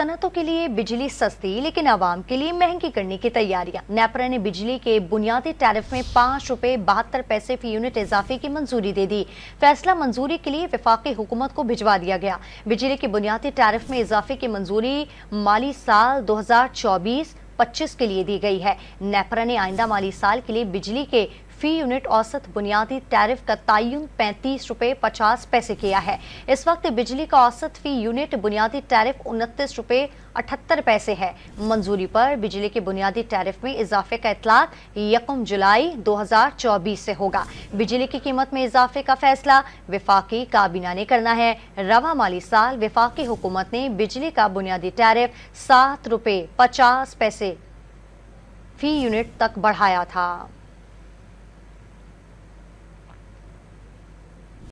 सनतों के लिए बिजली सस्ती, लेकिन आवाम के लिए महँगी करने की तैयारियाँ। नेपरा ने बिजली के बुनियादी टैरिफ में पाँच रुपए बहत्तर पैसे फ़ी यूनिट इजाफे की मंजूरी दे दी। फैसला मंजूरी के लिए विफाकी हुकूमत को भिजवा दिया गया। बिजली के बुनियादी टैरिफ में इजाफे की मंजूरी माली साल दो हज़ार चौबीस पच्चीस के लिए दी गई है। नेपरा ने आइंदा माली साल के लिए बिजली के फ़ी यूनिट औसत बुनियादी टैरिफ का तयन पैंतीस रुपए पचास पैसे किया है। इस वक्त बिजली का औसत फ़ी यूनिट बुनियादी टैरिफ उनतीस रुपए अठहत्तर पैसे है। मंजूरी पर बिजली के बुनियादी टैरिफ में इजाफे का इतलाक यकम जुलाई 2024 से होगा। बिजली की कीमत में इजाफे का फैसला विफाकी काबीना ने करना है। रवा माली साल विफाकी हुकूमत ने बिजली का बुनियादी टैरिफ सात रुपए पचास पैसे फ़ी यूनिट तक बढ़ाया था।